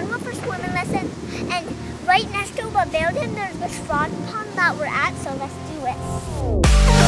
son went for swimming lesson, and right next to the building, there's this frog pond that we're at, so let's do it.